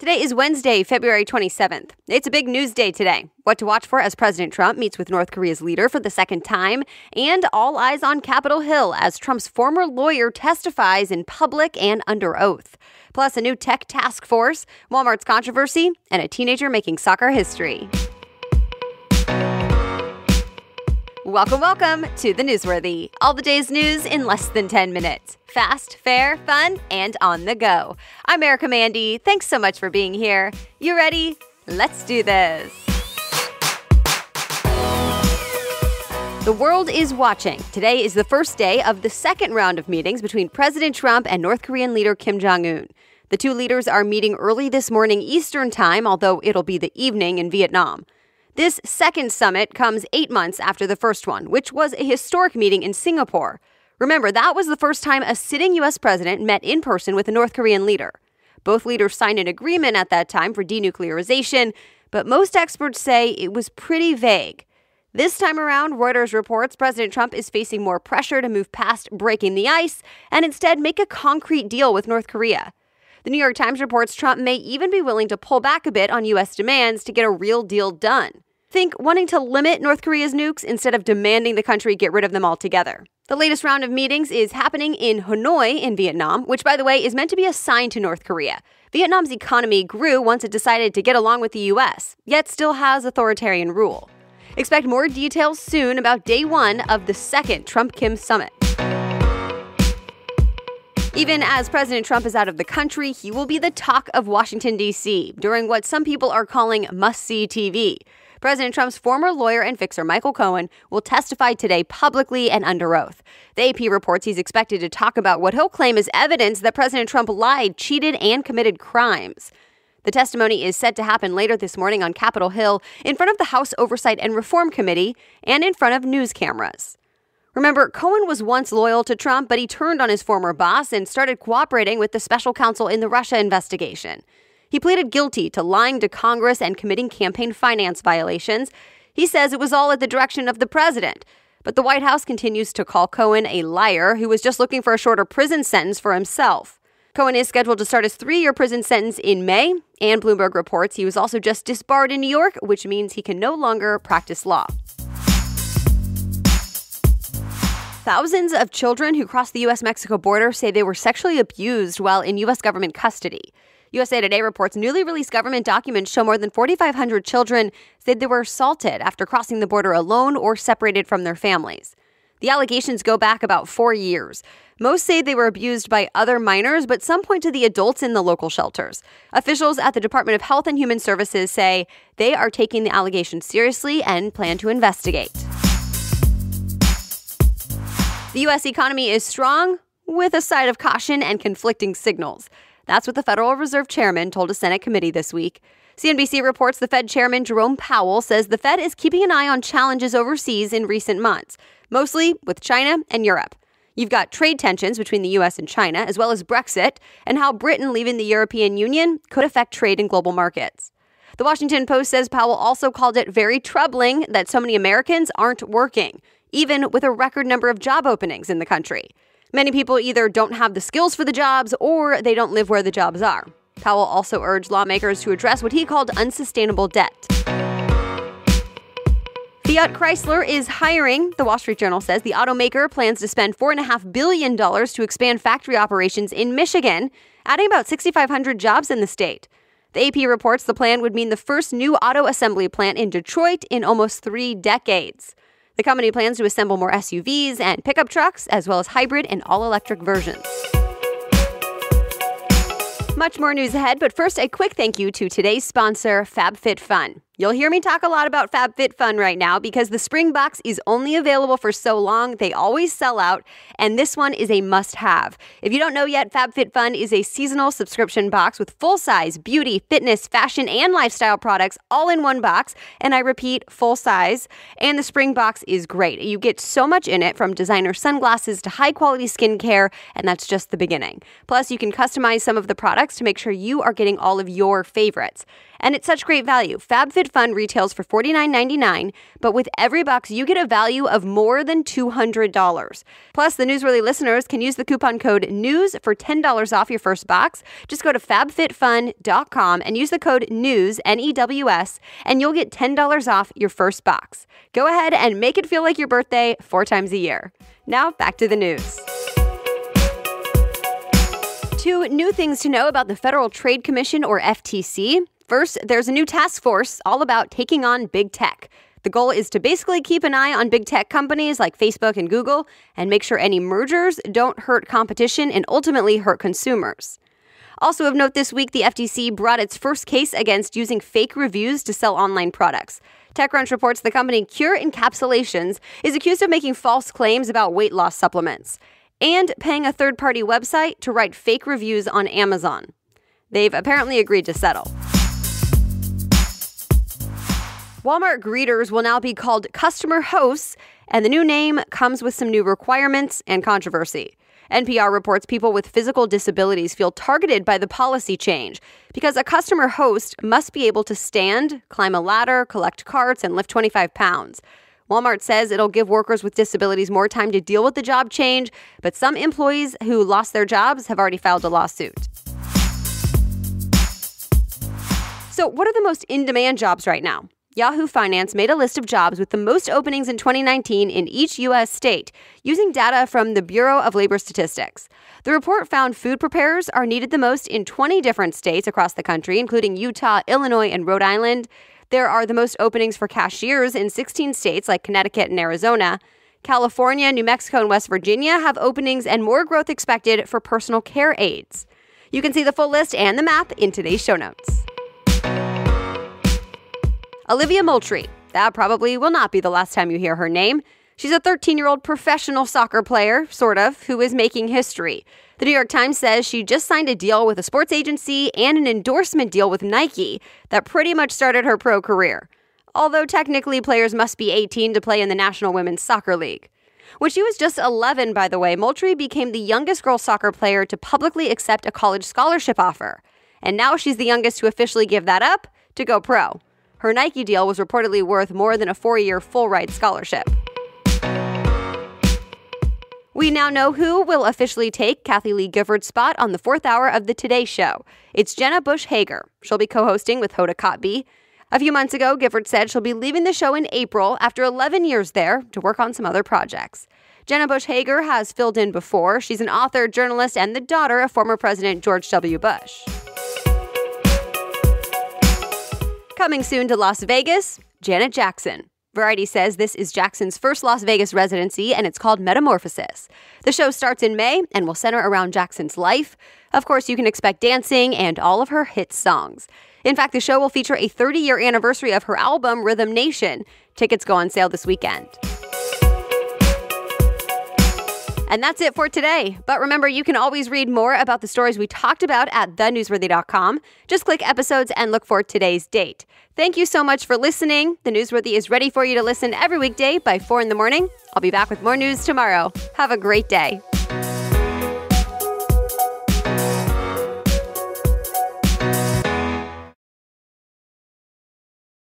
Today is Wednesday, February 27th. It's a big news day today. What to watch for as President Trump meets with North Korea's leader for the second time, and all eyes on Capitol Hill as Trump's former lawyer testifies in public and under oath. Plus, a new tech task force, Walmart's controversy, and a teenager making soccer history. Welcome, welcome to the Newsworthy. All the day's news in less than 10 minutes. Fast, fair, fun, and on the go. I'm Erica Mandy. Thanks so much for being here. You ready? Let's do this. The world is watching. Today is the first day of the second round of meetings between President Trump and North Korean leader Kim Jong un. The two leaders are meeting early this morning Eastern Time, although it'll be the evening in Vietnam. This second summit comes eight months after the first one, which was a historic meeting in Singapore. Remember, that was the first time a sitting U.S. president met in person with a North Korean leader. Both leaders signed an agreement at that time for denuclearization, but most experts say it was pretty vague. This time around, Reuters reports President Trump is facing more pressure to move past breaking the ice and instead make a concrete deal with North Korea. The New York Times reports Trump may even be willing to pull back a bit on U.S. demands to get a real deal done. Think wanting to limit North Korea's nukes instead of demanding the country get rid of them altogether. The latest round of meetings is happening in Hanoi in Vietnam, which, by the way, is meant to be a sign to North Korea. Vietnam's economy grew once it decided to get along with the U.S., yet still has authoritarian rule. Expect more details soon about day one of the second Trump Kim summit. Even as President Trump is out of the country, he will be the talk of Washington, D.C. during what some people are calling must see TV. President Trump's former lawyer and fixer, Michael Cohen, will testify today publicly and under oath. The AP reports he's expected to talk about what he'll claim is evidence that President Trump lied, cheated, and committed crimes. The testimony is set to happen later this morning on Capitol Hill in front of the House Oversight and Reform Committee and in front of news cameras. Remember, Cohen was once loyal to Trump, but he turned on his former boss and started cooperating with the special counsel in the Russia investigation. He pleaded guilty to lying to Congress and committing campaign finance violations. He says it was all at the direction of the president. But the White House continues to call Cohen a liar who was just looking for a shorter prison sentence for himself. Cohen is scheduled to start his three year prison sentence in May, and Bloomberg reports he was also just disbarred in New York, which means he can no longer practice law. Thousands of children who crossed the U.S. Mexico border say they were sexually abused while in U.S. government custody. USA Today reports newly released government documents show more than 4,500 children said they were assaulted after crossing the border alone or separated from their families. The allegations go back about four years. Most say they were abused by other minors, but some point to the adults in the local shelters. Officials at the Department of Health and Human Services say they are taking the allegations seriously and plan to investigate. The U.S. economy is strong, with a side of caution and conflicting signals. That's what the Federal Reserve Chairman told a Senate committee this week. CNBC reports the Fed Chairman Jerome Powell says the Fed is keeping an eye on challenges overseas in recent months, mostly with China and Europe. You've got trade tensions between the US and China, as well as Brexit, and how Britain leaving the European Union could affect trade and global markets. The Washington Post says Powell also called it very troubling that so many Americans aren't working even with a record number of job openings in the country. Many people either don't have the skills for the jobs or they don't live where the jobs are. Powell also urged lawmakers to address what he called unsustainable debt. Fiat Chrysler is hiring, the Wall Street Journal says. The automaker plans to spend $4.5 billion to expand factory operations in Michigan, adding about 6,500 jobs in the state. The AP reports the plan would mean the first new auto assembly plant in Detroit in almost three decades. The company plans to assemble more SUVs and pickup trucks, as well as hybrid and all electric versions. Much more news ahead, but first, a quick thank you to today's sponsor, FabFitFun. You'll hear me talk a lot about FabFitFun right now because the spring box is only available for so long. They always sell out, and this one is a must have. If you don't know yet, FabFitFun is a seasonal subscription box with full size beauty, fitness, fashion, and lifestyle products all in one box. And I repeat, full size. And the spring box is great. You get so much in it from designer sunglasses to high quality skincare, and that's just the beginning. Plus, you can customize some of the products to make sure you are getting all of your favorites. And it's such great value. FabFitFun retails for $49.99, but with every box, you get a value of more than $200. Plus, the Newsworthy listeners can use the coupon code NEWS for $10 off your first box. Just go to fabfitfun.com and use the code NEWS, N E W S, and you'll get $10 off your first box. Go ahead and make it feel like your birthday four times a year. Now, back to the news. Two new things to know about the Federal Trade Commission, or FTC. First, there's a new task force all about taking on big tech. The goal is to basically keep an eye on big tech companies like Facebook and Google and make sure any mergers don't hurt competition and ultimately hurt consumers. Also, of note this week, the FTC brought its first case against using fake reviews to sell online products. TechCrunch reports the company Cure Encapsulations is accused of making false claims about weight loss supplements and paying a third party website to write fake reviews on Amazon. They've apparently agreed to settle. Walmart greeters will now be called customer hosts, and the new name comes with some new requirements and controversy. NPR reports people with physical disabilities feel targeted by the policy change because a customer host must be able to stand, climb a ladder, collect carts, and lift 25 pounds. Walmart says it'll give workers with disabilities more time to deal with the job change, but some employees who lost their jobs have already filed a lawsuit. So, what are the most in demand jobs right now? Yahoo Finance made a list of jobs with the most openings in 2019 in each U.S. state using data from the Bureau of Labor Statistics. The report found food preparers are needed the most in 20 different states across the country, including Utah, Illinois, and Rhode Island. There are the most openings for cashiers in 16 states like Connecticut and Arizona. California, New Mexico, and West Virginia have openings and more growth expected for personal care aides. You can see the full list and the map in today's show notes. Olivia Moultrie. That probably will not be the last time you hear her name. She's a 13 year old professional soccer player, sort of, who is making history. The New York Times says she just signed a deal with a sports agency and an endorsement deal with Nike that pretty much started her pro career. Although technically players must be 18 to play in the National Women's Soccer League. When she was just 11, by the way, Moultrie became the youngest girl soccer player to publicly accept a college scholarship offer. And now she's the youngest to officially give that up to go pro. Her Nike deal was reportedly worth more than a four year full ride scholarship. We now know who will officially take Kathie Lee Gifford's spot on the fourth hour of the Today Show. It's Jenna Bush Hager. She'll be co hosting with Hoda Kotb. A few months ago, Gifford said she'll be leaving the show in April after 11 years there to work on some other projects. Jenna Bush Hager has filled in before. She's an author, journalist, and the daughter of former President George W. Bush. Coming soon to Las Vegas, Janet Jackson. Variety says this is Jackson's first Las Vegas residency and it's called Metamorphosis. The show starts in May and will center around Jackson's life. Of course, you can expect dancing and all of her hit songs. In fact, the show will feature a 30 year anniversary of her album, Rhythm Nation. Tickets go on sale this weekend. And that's it for today. But remember, you can always read more about the stories we talked about at thenewsworthy.com. Just click episodes and look for today's date. Thank you so much for listening. The Newsworthy is ready for you to listen every weekday by 4 in the morning. I'll be back with more news tomorrow. Have a great day.